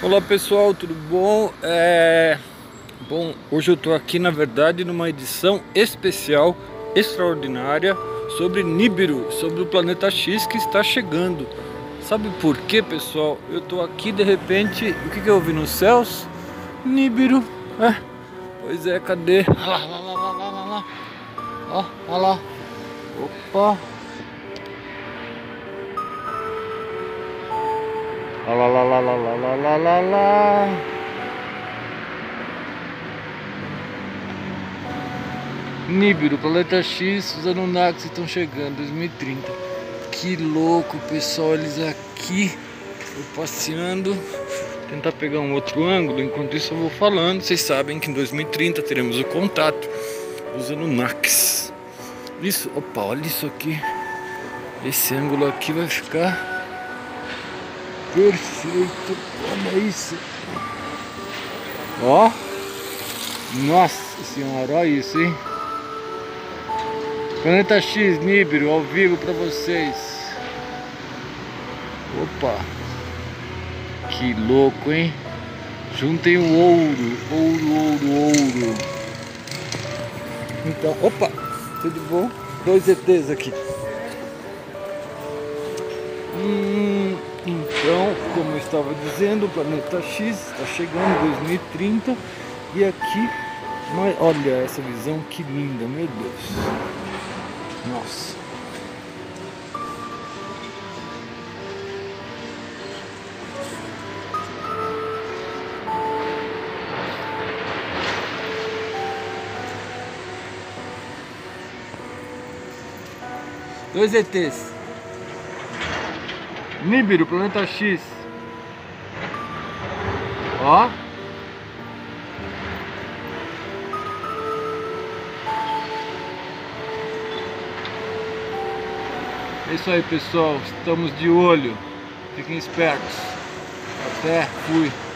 Olá pessoal, tudo bom? É... Bom, hoje eu estou aqui na verdade numa edição especial, extraordinária sobre Nibiru, sobre o planeta X que está chegando. Sabe por quê pessoal? Eu estou aqui de repente, o que, que eu vi nos céus? Nibiru, é. Pois é, cadê? Olha lá, lá, lá, lá, lá, lá. Ó, olha lá. Opa, Lá, lá, lá, lá, lá, lá, lá, lá, lá. Nibiru, planeta X, os Anunnakis estão chegando, 2030. Que louco, pessoal, eles aqui, eu passeando, tentar pegar um outro ângulo, enquanto isso eu vou falando. Vocês sabem que em 2030 teremos o contato dos Anunnakis. Isso, opa, olha isso aqui. Esse ângulo aqui vai ficar Perfeito, olha isso. Ó. Nossa senhora, olha isso, hein? Planeta X Nibiru ao vivo para vocês. Opa. Que louco, hein? Juntem o ouro, ouro, ouro, ouro. Então, opa, tudo bom? Dois ETs aqui. Hum, então, como eu estava dizendo, o planeta X está chegando em 2030 e aqui, mas olha essa visão que linda, meu Deus. Nossa. Dois ETs. Nibiru, planeta X. Ó. É isso aí, pessoal. Estamos de olho. Fiquem espertos. Até. Fui.